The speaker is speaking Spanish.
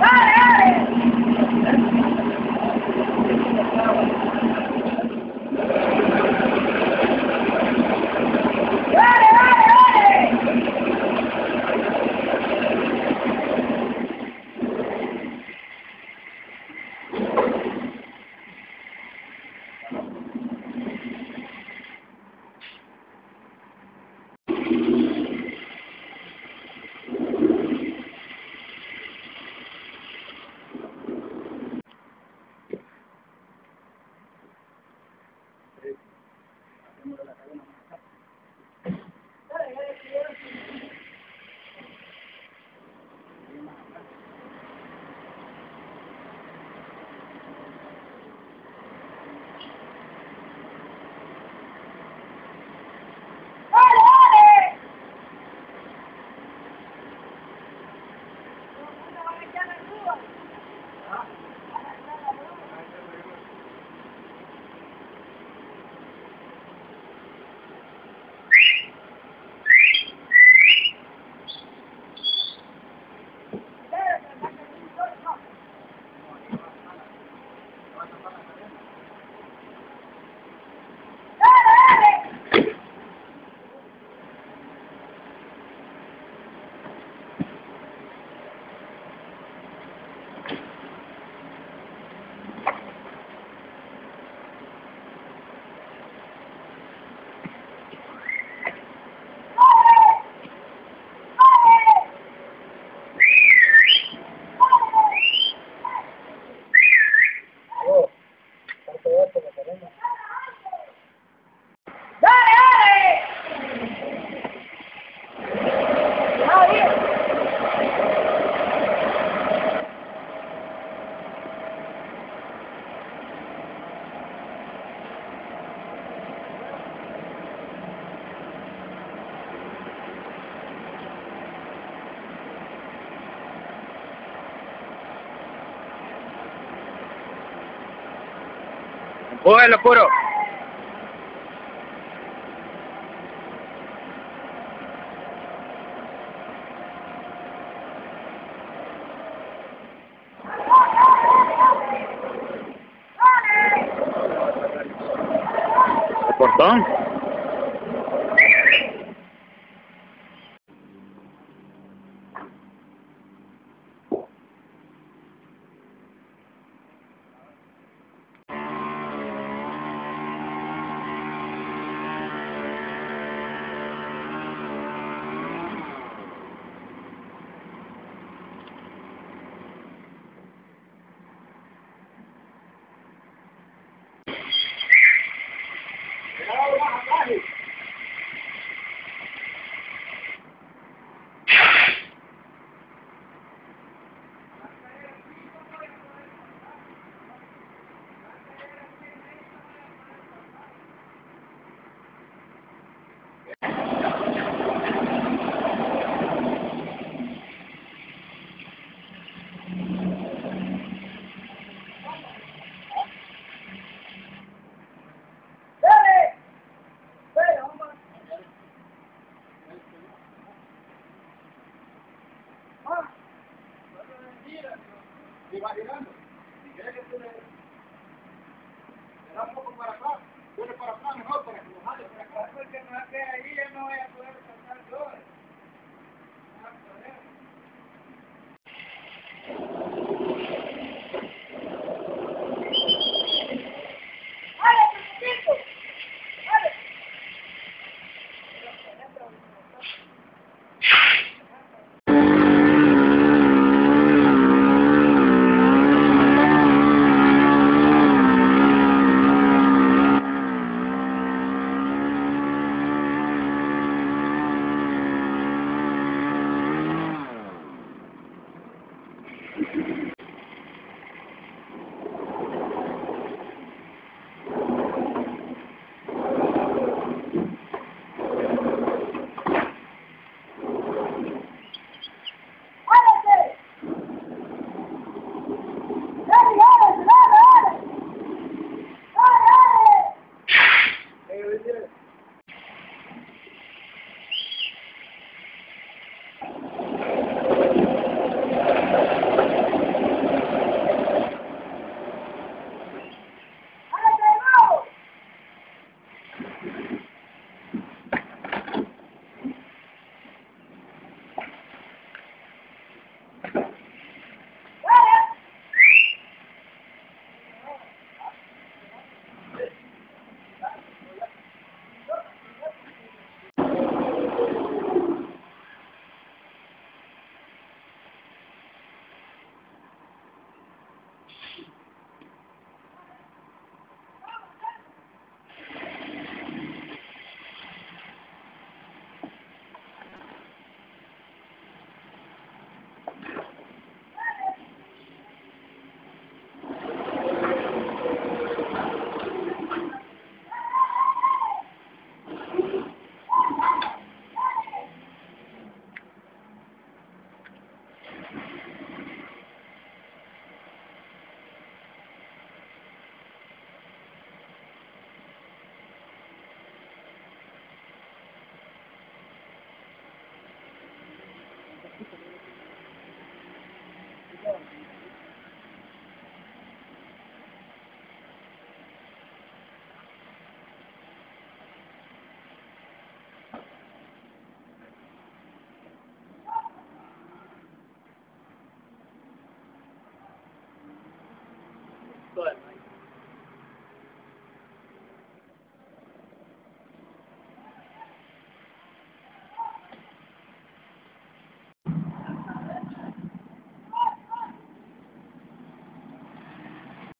¡Vale! Póngalo puro. ¿El portón? Y va girando. Si quieres que tú le, le das un poco para acá, tú para acá mejor para que lo jales para acá. Porque no es que ahí